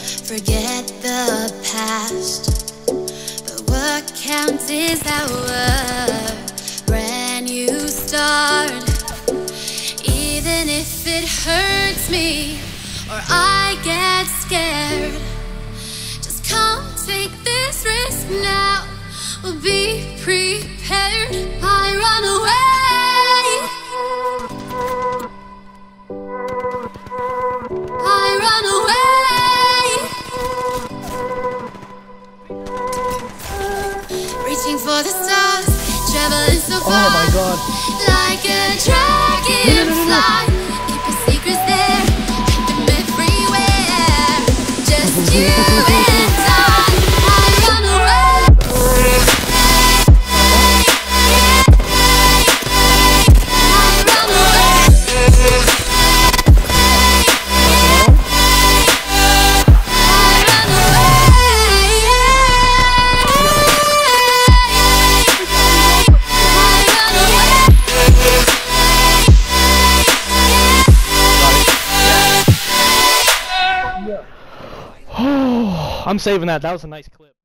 forget the past. But what counts is our brand new start. Even if it hurts me or I get scared, just come take this risk now. We'll be prepared. Reaching for the stars, traveling so far. Oh my god. Like a dragonfly. Keep your secrets there, keep them everywhere. Just you I'm saving that. That was a nice clip.